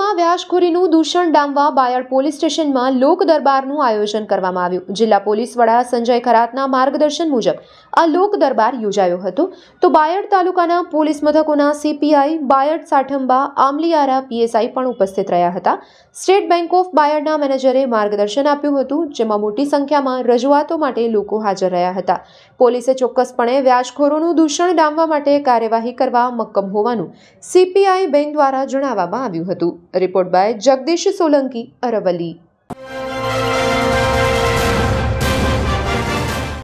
વ્યાજખોરીનું દૂષણ ડામવા બાયડ પોલીસ સ્ટેશનમાં લોક દરબારનું આયોજન કરવામાં આવ્યું. જિલ્લા પોલીસ વડા સંજય ખરાતના માર્ગદર્શન મુજબ આ લોક દરબાર યોજાયો હતો. તો બાયડ તાલુકાના પોલીસ મથકોના સીપીઆઈ બાયડ સાઠંબા, આમલીયારા, પીએસઆઈ પણ ઉપસ્થિત રહ્યા હતા. સ્ટેટ બેંક ઓફ બાયડના મેનેજરે માર્ગદર્શન આપ્યું હતું, જેમાં મોટી સંખ્યામાં રજૂઆતો માટે લોકો હાજર રહ્યા હતા. પોલીસે ચોક્કસપણે વ્યાજખોરોનું દૂષણ ડામવા માટે કાર્યવાહી કરવા મક્કમ હોવાનું સીપીઆઈ બેંક દ્વારા જણાવવામાં આવ્યું હતું. Report by Jagdish Solanki Aravalli